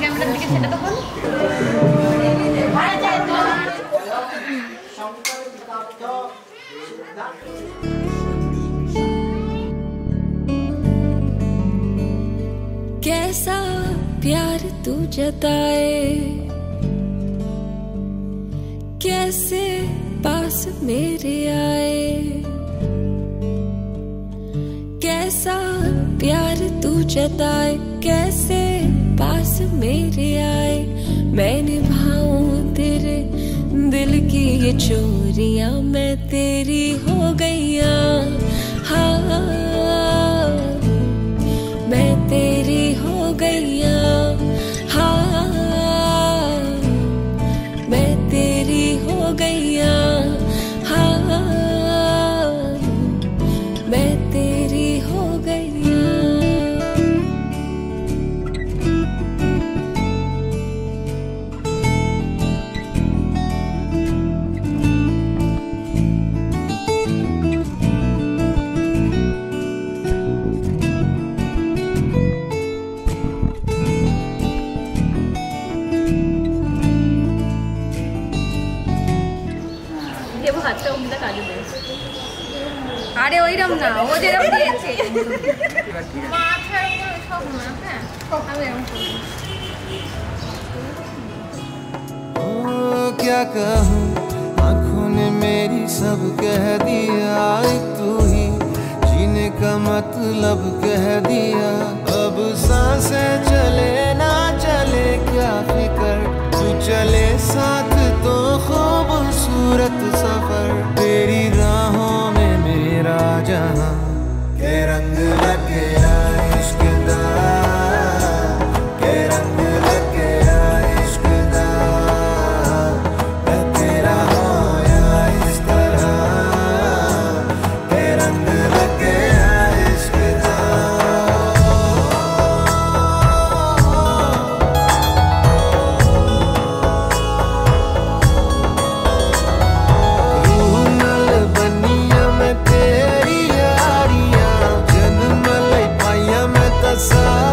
ক্যামেরার দিকে সেটা তখন कैसा प्यार तू जताए कैसे पास मेरे आए कैसा प्यार तू जताए कैसे पास मेरे आए। मैं निभाऊ तेरे दिल की ये चोरिया। मैं तेरी हो गई हाँ। मैं तेरी দেবো হাতটা অমৃতা কাজে দেয় আরে ওইরম না ও যেরকম দিয়েছে মাথা এরকম সব না হ্যাঁ আমি এরকম করি ओ, क्या कहूँ आंखों ने मेरी सब कह दिया एक तू ही जीने का मतलब कह दिया अब जहाँ के रंग लग गया इश्क़ outside